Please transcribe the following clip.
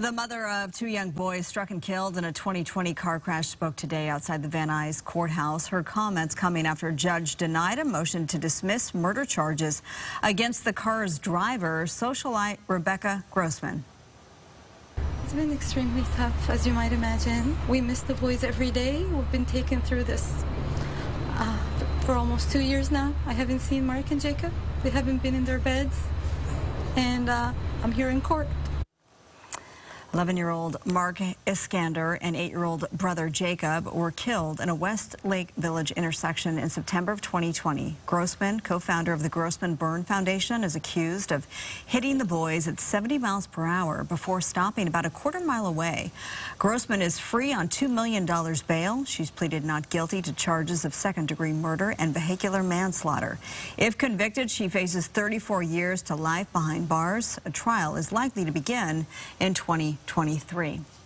The mother of two young boys struck and killed in a 2020 car crash spoke today outside the Van Nuys courthouse. Her comments coming after a judge denied a motion to dismiss murder charges against the car's driver, socialite Rebecca Grossman. It's been extremely tough, as you might imagine. We miss the boys every day. We've been taken through this uh, for almost two years now. I haven't seen Mark and Jacob. They haven't been in their beds. And uh, I'm here in court. 11-year-old Mark Iskander and 8-year-old brother Jacob were killed in a Westlake Village intersection in September of 2020. Grossman, co-founder of the Grossman Burn Foundation, is accused of hitting the boys at 70 miles per hour before stopping about a quarter mile away. Grossman is free on $2 million bail. She's pleaded not guilty to charges of second-degree murder and vehicular manslaughter. If convicted, she faces 34 years to life behind bars. A trial is likely to begin in 2020. 23.